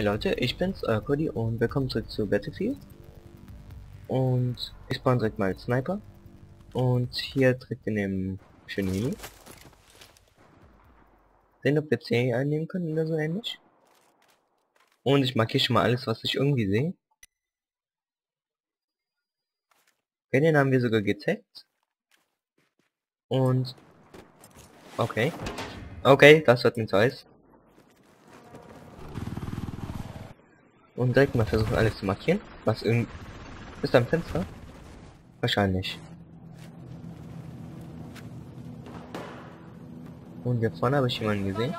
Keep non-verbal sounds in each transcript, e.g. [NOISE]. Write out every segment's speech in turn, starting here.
Hey Leute, ich bin's, euer Cody und willkommen zurück zu Battlefield. Und ich spawn direkt mal Sniper. Und hier direkt in dem Chenini. Den ob wir C einnehmen können oder so ähnlich. Und ich markiere schon mal alles, was ich irgendwie sehe. Okay, den haben wir sogar gezeigt. Und... Okay. Okay, das wird mir zu heiß. Und direkt mal versuchen alles zu markieren. Was irgendwie... Ist ein Fenster? Wahrscheinlich. Und hier vorne habe ich jemanden gesehen.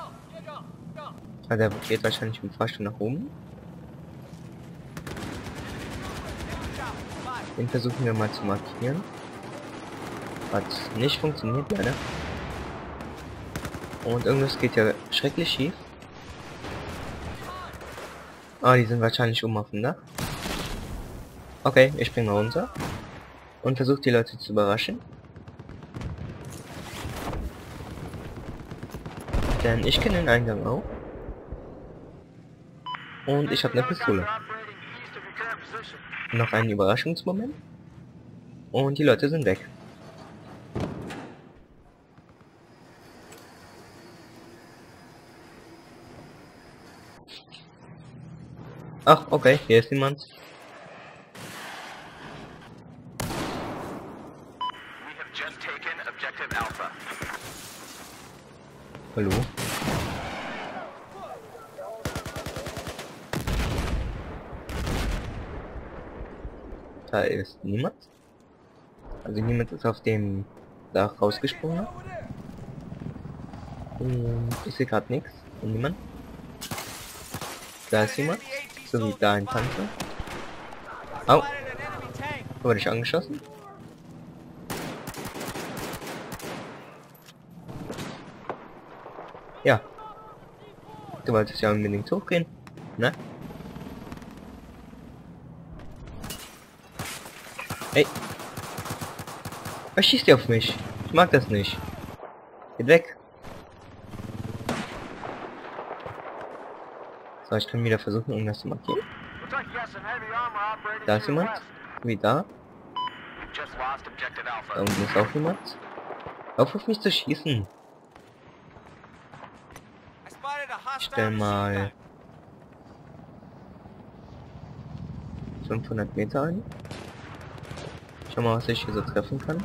Ah, der geht wahrscheinlich mit Fahrstuhl nach oben. Den versuchen wir mal zu markieren. Hat nicht funktioniert leider. Und irgendwas geht ja schrecklich schief. Ah, die sind wahrscheinlich oben auf dem Dach. Okay, ich springe runter. Und versuche die Leute zu überraschen. Denn ich kenne den Eingang auch. Und ich habe eine Pistole. Noch einen Überraschungsmoment. Und die Leute sind weg. Ach, okay, hier ist niemand. Hallo? Da ist niemand. Also niemand ist auf dem Dach rausgesprungen. Und ich sehe gerade nichts. Und niemand. Da ist jemand. So wie da ein Panzer. Au. Wurde ich angeschossen? Ja. Du wolltest ja unbedingt hochgehen, ne? Hey. Was schießt ihr auf mich? Ich mag das nicht. Geht weg. So, ich kann wieder versuchen, irgendwas zu markieren. Da ist jemand. Wie da. Da unten ist auch jemand. Auf auf mich zu schießen. Ich stell mal 500 Meter ein. Schau mal, was ich hier so treffen kann.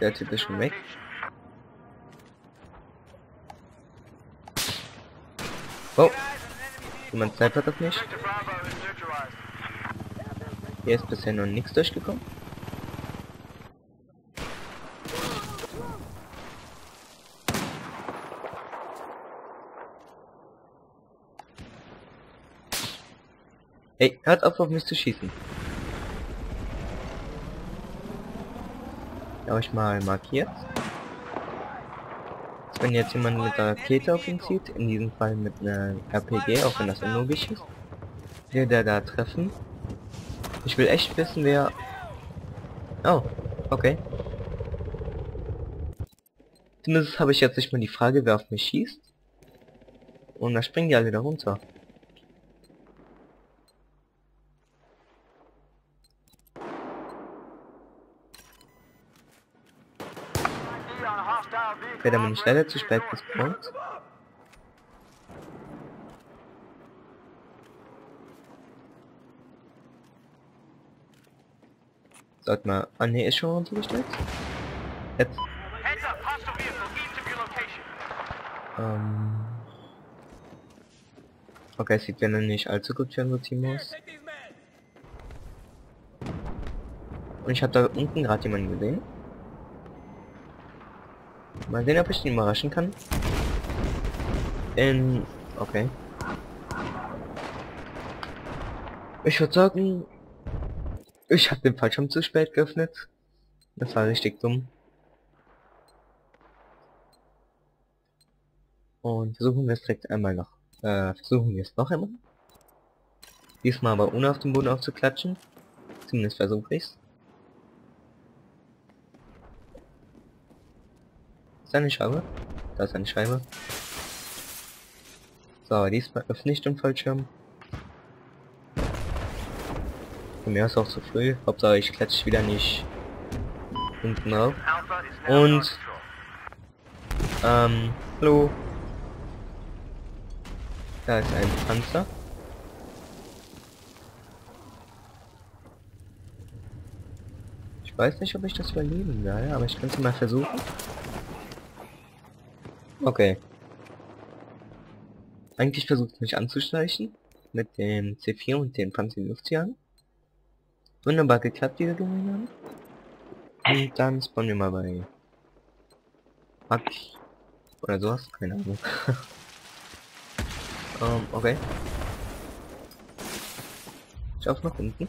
Der Typ ist schon weg. Oh. Jemand snipert auf mich. Hier ist bisher noch nichts durchgekommen. Ey, hört auf, auf mich zu schießen. Habe ich mal markiert. Wenn jetzt jemand mit einer Rakete auf ihn zieht, in diesem Fall mit einer RPG, auch wenn das unlogisch ist, wird er da treffen. Ich will echt wissen, wer... Oh, okay. Zumindest habe ich jetzt nicht mal die Frage, wer auf mich schießt. Und da springen die alle da runter. Wäre man nicht leider zu spät gespawnt? Sag mal, ah ne, ist schon runtergestellt? Jetzt. Ähm. Okay, sieht ja noch nicht allzu gut für unser Team aus. Und ich habe da unten gerade jemanden gesehen. Mal sehen, ob ich ihn überraschen kann. In... Okay. Ich würde sagen... Ich habe den Fallschirm zu spät geöffnet. Das war richtig dumm. Und versuchen wir es direkt einmal noch. Äh, versuchen wir es noch einmal. Diesmal aber ohne auf den Boden aufzuklatschen. Zumindest versuche ich's. Ist eine Scheibe? Da ist eine Scheibe. So, diesmal öffne ich den Fallschirm. Von mir ist auch zu früh. Hauptsache ich klatsche wieder nicht unten auf. Und ähm, hallo. Da ist ein Panzer. Ich weiß nicht, ob ich das überleben werde, aber ich kann es mal versuchen. Okay. Eigentlich versucht mich anzuschleichen mit dem C4 und den Panzerluftjagen. Wunderbar geklappt, diese Gewinnung. Und dann spawnen wir mal bei Max oder sowas, keine Ahnung. [LAUGHS] ähm, okay. Ich auf nach unten.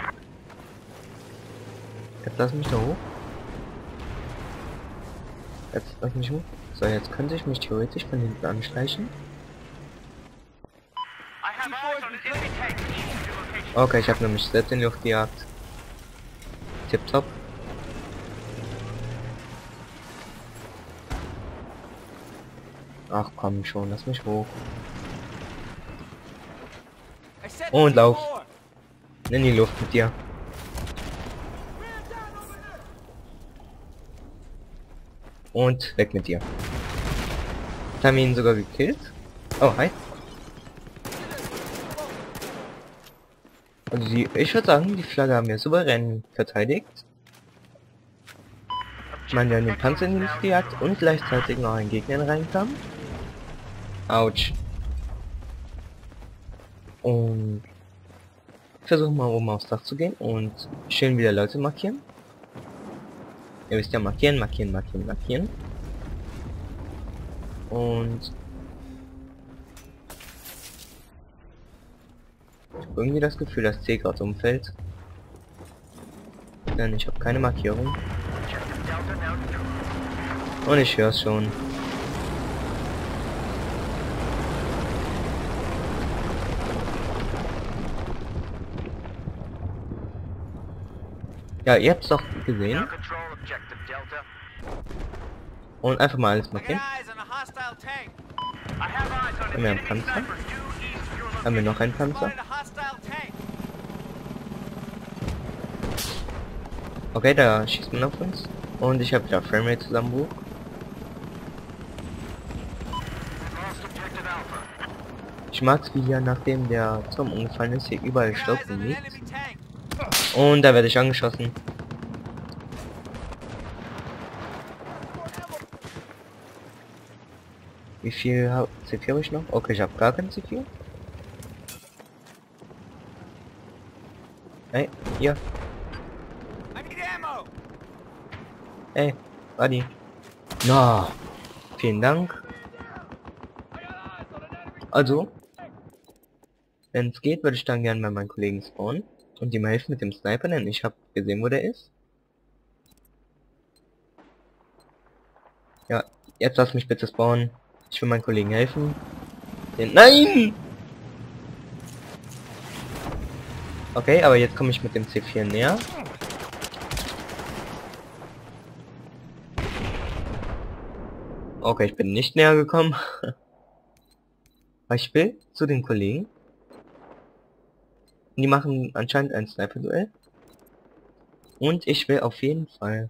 Jetzt lass mich da hoch. Jetzt lass mich hoch. So, jetzt könnte ich mich theoretisch von hinten anschleichen. Okay, ich habe nämlich selbst in die Luft gejagt. Tipptopp. Ach komm schon, lass mich hoch. Und lauf. In die Luft mit dir. Und weg mit dir. Haben wir ihn sogar gekillt? Oh, hi. Also die, ich würde sagen, die Flagge haben wir souverän verteidigt. Wir haben den Panzer in die gejagt und gleichzeitig noch ein Gegner reinkam. Autsch. Und versuchen mal oben aufs Dach zu gehen und schön wieder Leute markieren. Ihr wisst ja markieren, markieren, markieren, markieren. Und ich habe irgendwie das Gefühl, dass C gerade umfällt. Denn ich habe keine Markierung. Und ich höre es schon. Ja, ihr habt es doch gesehen. Und einfach mal alles markieren. Haben wir einen Panzer? Haben wir noch einen Panzer? Okay, da schießt man auf uns. Und ich habe wieder Framerate Zusammenbruch. Ich mag's wie hier, nachdem der Turm umgefallen ist, hier überall Staub liegt. Und da werde ich angeschossen. Wie viel C4 habe ich noch? Okay, ich habe gar kein C4. Hey, hier. Hey, Buddy. Na, no. vielen Dank. Also, wenn es geht, würde ich dann gerne bei meinen Kollegen spawnen und ihm helfen mit dem Sniper, denn ich habe gesehen, wo der ist. Ja, jetzt lass mich bitte spawnen. Ich will meinen Kollegen helfen. Den Nein! Okay, aber jetzt komme ich mit dem C4 näher. Okay, ich bin nicht näher gekommen. [LAUGHS] will zu den Kollegen. Die machen anscheinend ein Sniper-Duell. Und ich will auf jeden Fall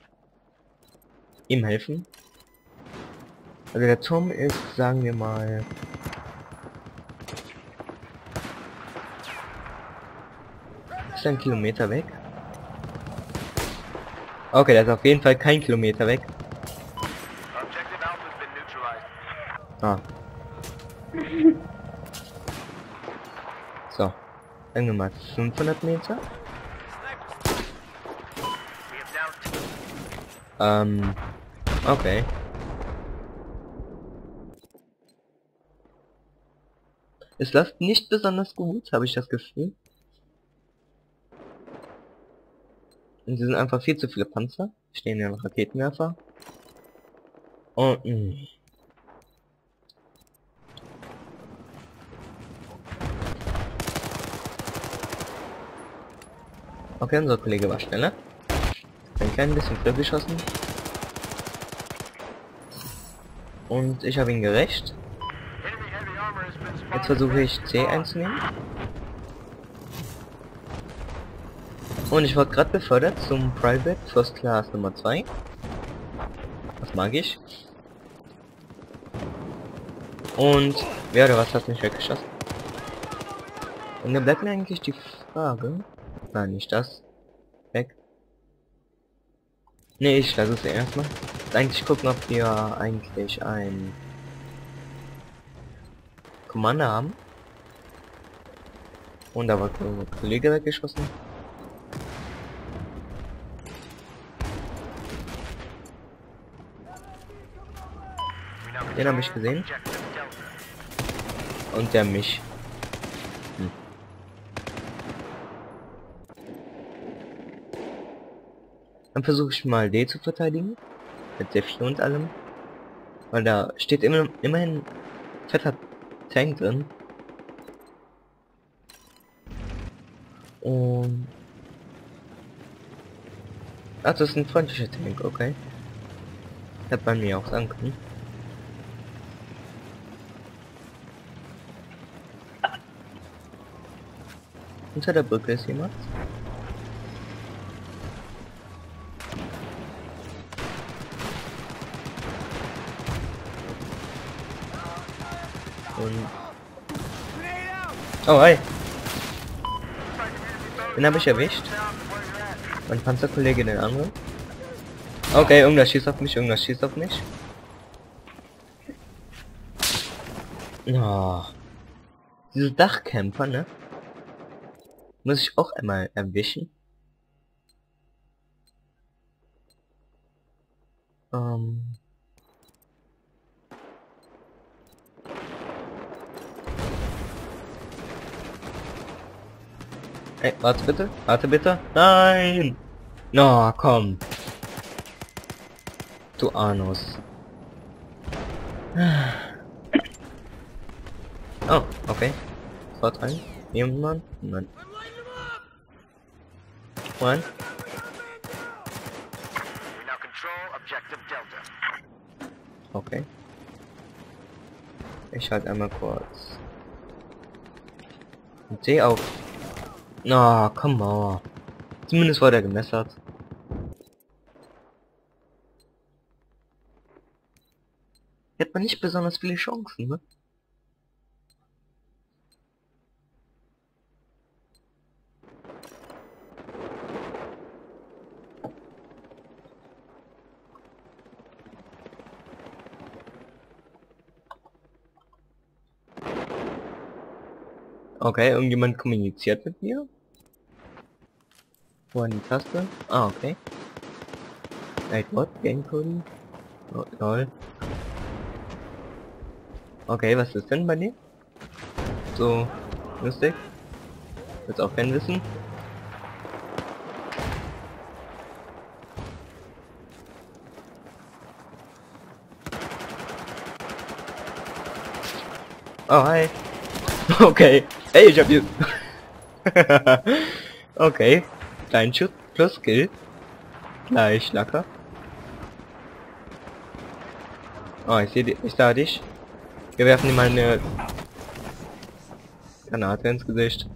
ihm helfen. Also der Turm ist, sagen wir mal... Ist ein Kilometer weg. Okay, der ist auf jeden Fall kein Kilometer weg. Ah. So. Sagen wir mal 500 Meter. Ähm, Okay. Es läuft nicht besonders gut, habe ich das Gefühl. Und sie sind einfach viel zu viele Panzer. Stehen ja noch Raketenwerfer. Und mh. Okay, unser Kollege war schneller. Ein klein bisschen früher geschossen. Und ich habe ihn gerecht. Jetzt versuche ich C einzunehmen. Und ich wurde gerade befördert zum Private First Class Nummer 2. Das mag ich. Und wer oder was hat mich weggeschossen? Und dann bleibt mir eigentlich die Frage. Nein, nicht das. Weg. Nee, ich lasse es erstmal. Eigentlich gucken, ob wir eigentlich ein Commander haben. Und da war ein Kollege weggeschossen. Den habe ich gesehen. Und der mich. Hm. Dann versuche ich mal D zu verteidigen. Mit der 4 und allem. Weil da steht immer immerhin fetter Tank drin. Und... Ach, das ist ein freundlicher Tank, okay. Hätte bei mir auch sein können. Unter der Brücke ist jemand. Und oh, hey. Den habe ich erwischt. Mein Panzerkollege den anderen. Okay, irgendwas schießt auf mich, irgendwas schießt auf mich. Oh. Diese Dachkämpfer, ne? Muss ich auch einmal erwischen. Ähm. Ey, warte bitte, warte bitte. Nein! Na, no, komm. Du Anus. [SIGHS] Oh, okay. Vorteil. Jemand? Nein. One. Okay. Ich halt einmal kurz. D auf. Na, oh, come on. Zumindest war der gemessert. Hätte man nicht besonders viele Chancen, ne? Okay, irgendjemand kommuniziert mit mir? Wo an die Taste? Ah, okay. Wait, what? Game Coding? Oh, lol. Okay, was ist denn bei dir? So, lustig. Jetzt auch kein Wissen. Oh, hi. [LAUGHS] Okay. Ey, ich hab hier... [LAUGHS] okay. Dein Schuss plus Skill. Gleich Lacker. Oh, ich sehe ich sah dich. Wir werfen ihm mal eine Granate ins Gesicht.